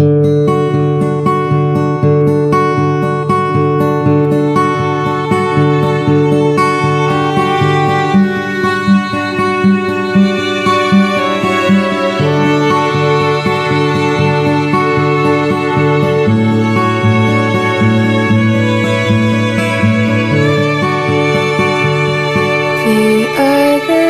The other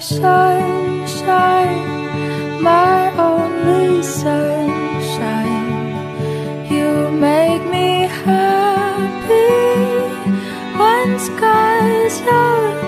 sunshine, my only sunshine. You make me happy when skies are.